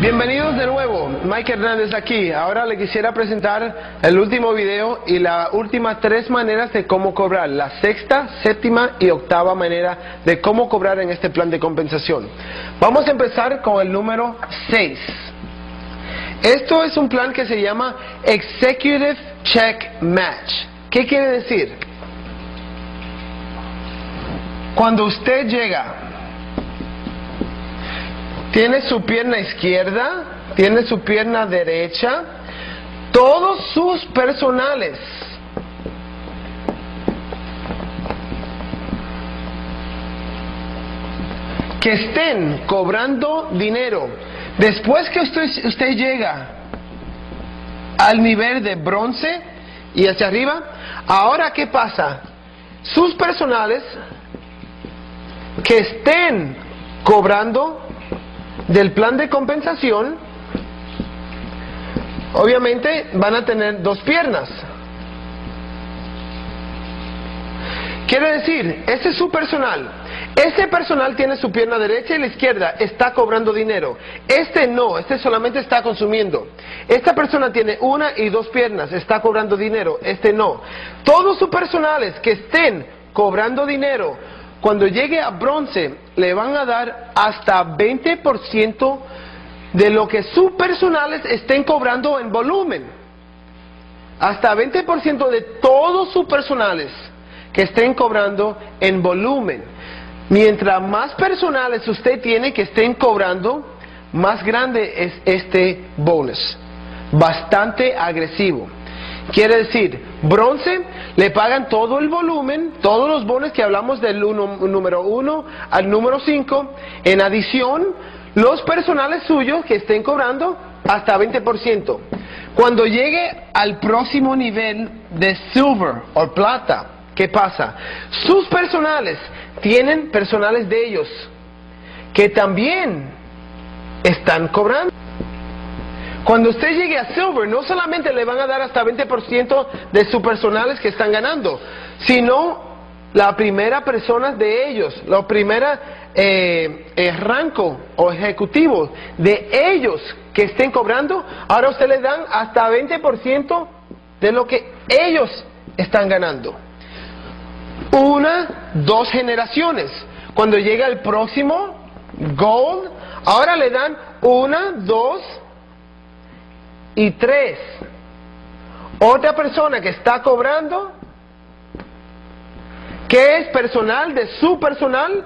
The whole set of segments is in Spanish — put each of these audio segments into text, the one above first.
Bienvenidos de nuevo, Mike Hernández aquí. Ahora le quisiera presentar el último video y las últimas tres maneras de cómo cobrar, la sexta, séptima y octava manera de cómo cobrar en este plan de compensación. Vamos a empezar con el número 6. Esto es un plan que se llama Executive Check Match. ¿Qué quiere decir? Cuando usted llega tiene su pierna izquierda, tiene su pierna derecha, todos sus personales. Que estén cobrando dinero. Después que usted, usted llega al nivel de bronce y hacia arriba, ahora ¿qué pasa? Sus personales que estén cobrando del plan de compensación, obviamente van a tener dos piernas. Quiere decir, ese es su personal. Ese personal tiene su pierna derecha y la izquierda, está cobrando dinero. Este no, este solamente está consumiendo. Esta persona tiene una y dos piernas, está cobrando dinero. Este no. Todos sus personales que estén cobrando dinero cuando llegue a bronce, le van a dar hasta 20% de lo que sus personales estén cobrando en volumen. Hasta 20% de todos sus personales que estén cobrando en volumen. Mientras más personales usted tiene que estén cobrando, más grande es este bonus. Bastante agresivo. Quiere decir, bronce le pagan todo el volumen, todos los bonos que hablamos del número 1 al número 5, en adición, los personales suyos que estén cobrando hasta 20%. Cuando llegue al próximo nivel de silver o plata, ¿qué pasa? Sus personales tienen personales de ellos que también están cobrando. Cuando usted llegue a Silver, no solamente le van a dar hasta 20% de sus personales que están ganando, sino la primera persona de ellos, la primera eh, eh, rango o ejecutivo de ellos que estén cobrando, ahora usted le dan hasta 20% de lo que ellos están ganando. Una, dos generaciones. Cuando llega el próximo Gold, ahora le dan una, dos, y tres, otra persona que está cobrando, que es personal de su personal,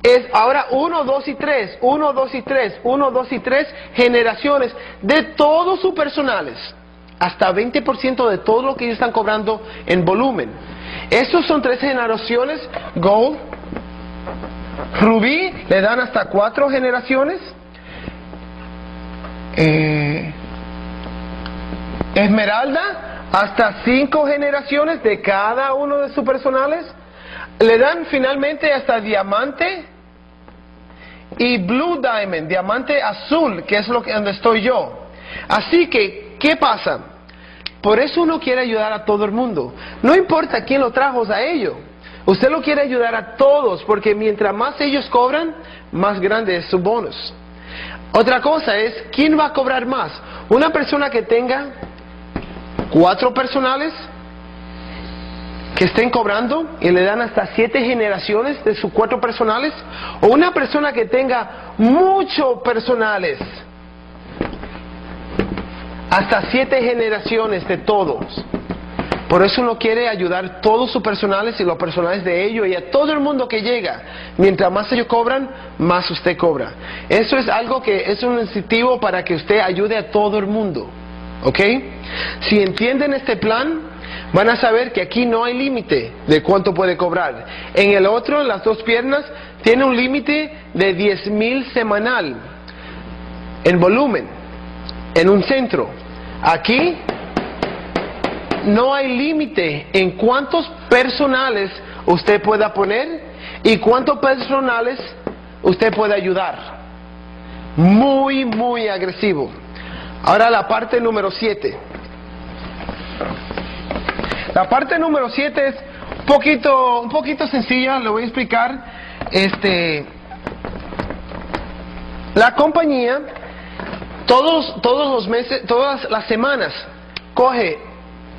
es ahora uno, dos y tres, uno, dos y tres, uno, dos y tres generaciones de todos sus personales, hasta 20% de todo lo que ellos están cobrando en volumen. Estos son tres generaciones, Gold, Rubí, le dan hasta cuatro generaciones. Eh, Esmeralda, hasta cinco generaciones de cada uno de sus personales. Le dan finalmente hasta diamante y blue diamond, diamante azul, que es lo que donde estoy yo. Así que, ¿qué pasa? Por eso uno quiere ayudar a todo el mundo. No importa quién lo trajo a ello. Usted lo quiere ayudar a todos, porque mientras más ellos cobran, más grande es su bonus. Otra cosa es, ¿quién va a cobrar más? Una persona que tenga cuatro personales que estén cobrando y le dan hasta siete generaciones de sus cuatro personales, o una persona que tenga muchos personales, hasta siete generaciones de todos. Por eso uno quiere ayudar todos sus personales y los personales de ellos y a todo el mundo que llega. Mientras más ellos cobran, más usted cobra. Eso es algo que es un incentivo para que usted ayude a todo el mundo. ¿Ok? Si entienden este plan, van a saber que aquí no hay límite de cuánto puede cobrar. En el otro, las dos piernas, tiene un límite de 10 mil semanal en volumen, en un centro. Aquí no hay límite en cuántos personales usted pueda poner y cuántos personales usted puede ayudar. Muy, muy agresivo. Ahora la parte número 7. La parte número 7 es un poquito, un poquito sencilla, le voy a explicar. Este, la compañía todos, todos los meses, todas las semanas, coge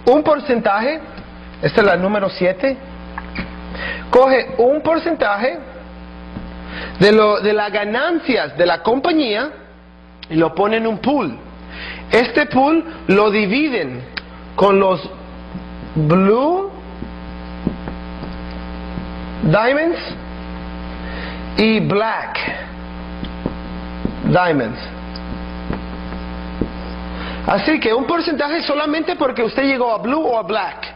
un porcentaje, esta es la número 7, coge un porcentaje de, lo, de las ganancias de la compañía y lo pone en un pool. Este pool lo dividen con los blue diamonds y black diamonds. Así que un porcentaje solamente porque usted llegó a blue o a black.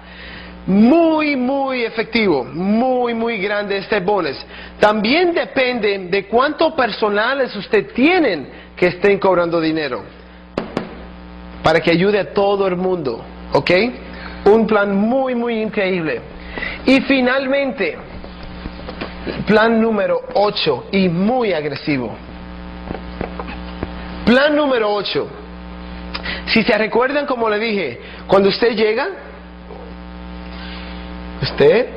Muy, muy efectivo, muy, muy grande este bonus. También depende de cuántos personales usted tienen que estén cobrando dinero. Para que ayude a todo el mundo. ¿Ok? Un plan muy, muy increíble. Y finalmente, plan número 8 y muy agresivo. Plan número 8. Si se recuerdan, como le dije, cuando usted llega, usted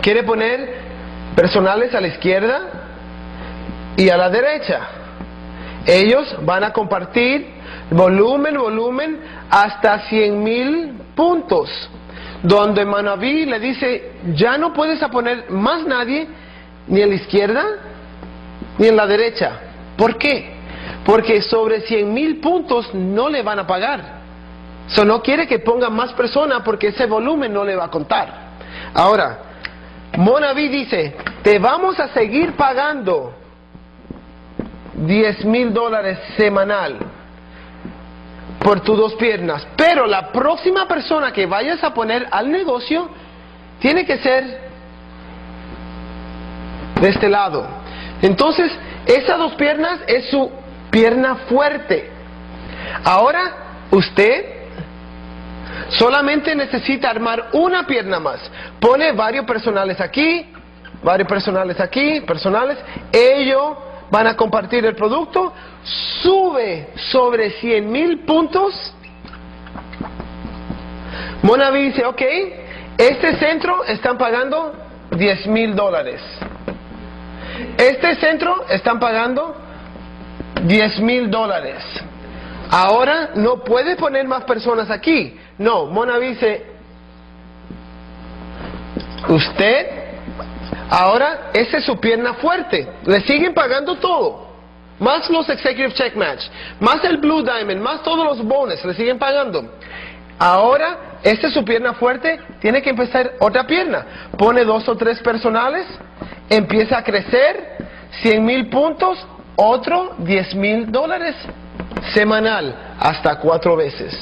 quiere poner personales a la izquierda y a la derecha. Ellos van a compartir volumen, volumen, hasta 100 mil puntos. Donde Manaví le dice, ya no puedes poner más nadie, ni a la izquierda, ni en la derecha. ¿Por qué? Porque sobre 100 mil puntos no le van a pagar. So, no quiere que ponga más personas porque ese volumen no le va a contar. Ahora, Monaví dice, te vamos a seguir pagando 10 mil dólares semanal por tus dos piernas, pero la próxima persona que vayas a poner al negocio tiene que ser de este lado. Entonces, esas dos piernas es su pierna fuerte. Ahora, usted solamente necesita armar una pierna más. Pone varios personales aquí, varios personales aquí, personales. Ellos van a compartir el producto. Sube sobre 100 mil puntos. Monavi dice, ok, este centro están pagando 10 mil dólares. Este centro están pagando 10 mil dólares. Ahora no puede poner más personas aquí. No, Mona dice, usted, ahora esa es su pierna fuerte. Le siguen pagando todo. Más los Executive Check Match, más el Blue Diamond, más todos los bonos, le siguen pagando. Ahora, esta es su pierna fuerte, tiene que empezar otra pierna. Pone dos o tres personales, empieza a crecer, 100 mil puntos, otro 10 mil dólares semanal, hasta cuatro veces.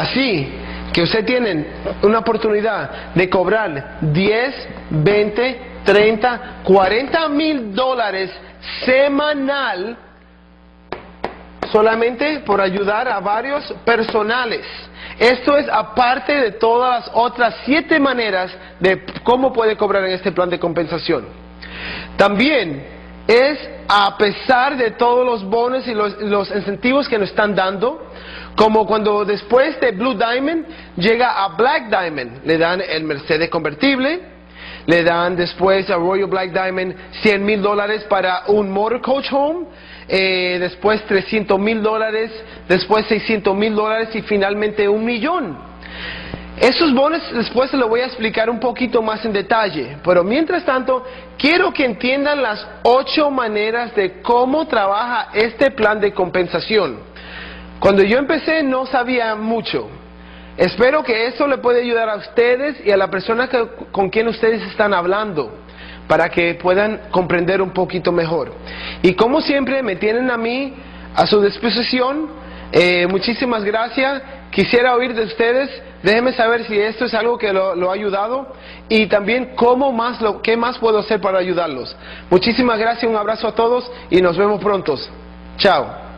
Así que usted tiene una oportunidad de cobrar 10, 20, 30, 40 mil dólares semanal solamente por ayudar a varios personales. Esto es aparte de todas las otras siete maneras de cómo puede cobrar en este plan de compensación. También es a pesar de todos los bonos y los, incentivos que nos están dando, como cuando después de Blue Diamond llega a Black Diamond, le dan el Mercedes convertible, le dan después a Royal Black Diamond 100 mil dólares para un Motor Coach Home, eh, después 300 mil dólares, después 600 mil dólares y finalmente un millón. Esos bonos después se lo voy a explicar un poquito más en detalle, pero mientras tanto quiero que entiendan las ocho maneras de cómo trabaja este plan de compensación. Cuando yo empecé no sabía mucho. Espero que eso le pueda ayudar a ustedes y a la persona con quien ustedes están hablando para que puedan comprender un poquito mejor. Y como siempre, me tienen a mí a su disposición. Eh, muchísimas gracias. Quisiera oír de ustedes. Déjenme saber si esto es algo que lo, ha ayudado y también cómo más lo, qué más puedo hacer para ayudarlos. Muchísimas gracias, un abrazo a todos y nos vemos pronto. Chao.